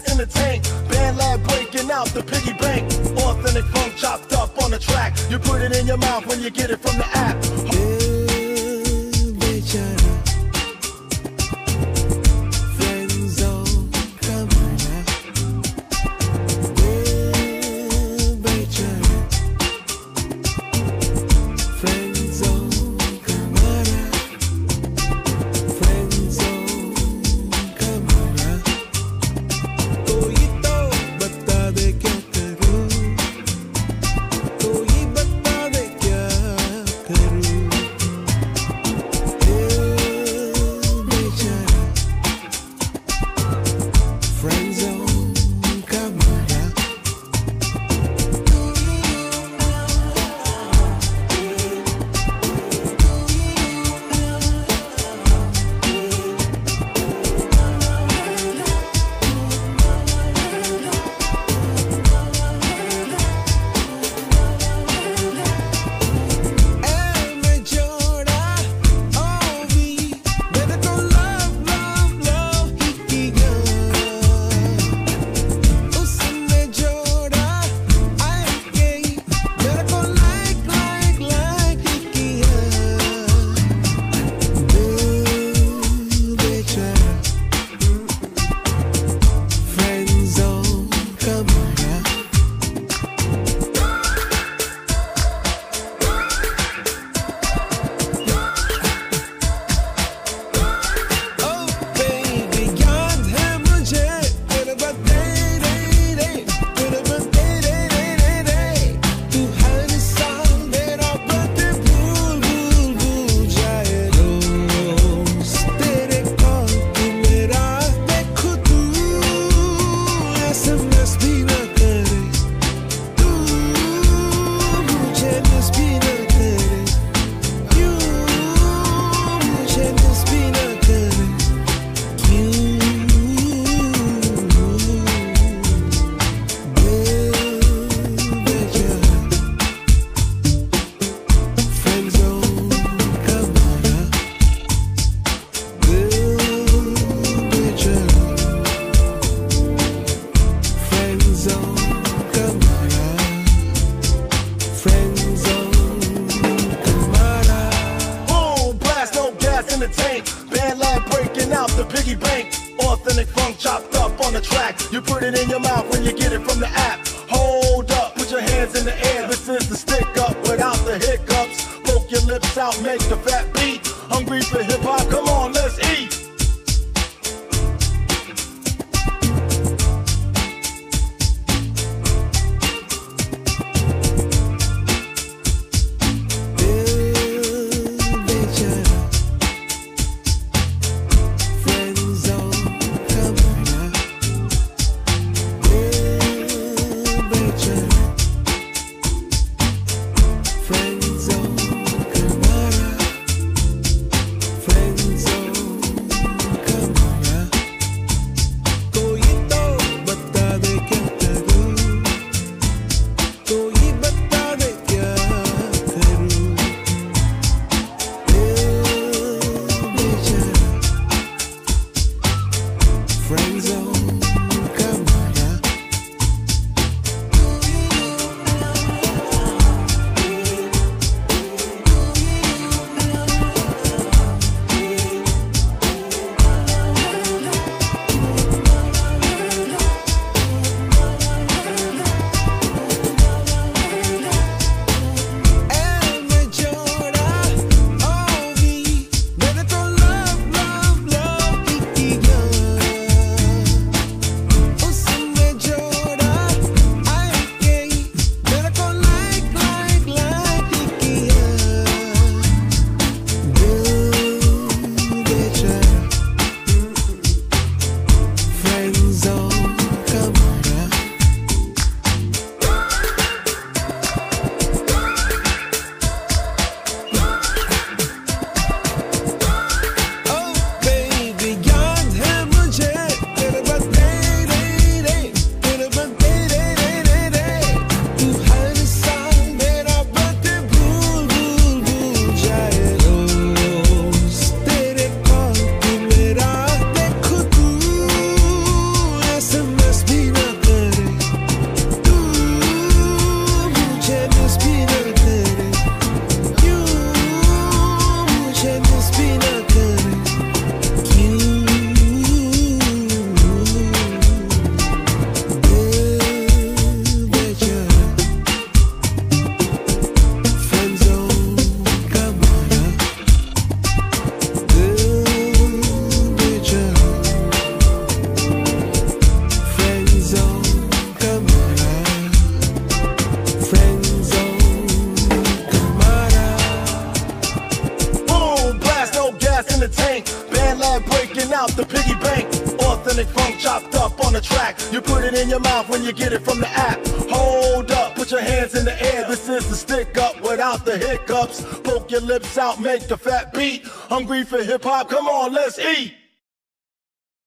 gas in the tank. BandLab breaking out the piggy bank. Authentic funk chopped up on the track. You put it in your mouth when you get it from the app. Boom, You put it in your mouth when you get it from the app. friends signs in the tank. BandLab breaking out the piggy bank. Authentic funk chopped up on the track. You put it in your mouth when you get it from the app. Hold up, put your hands in the air. This is the stick up without the hiccups. Poke your lips out, make the fat beat. Hungry for hip hop, come on, let's eat.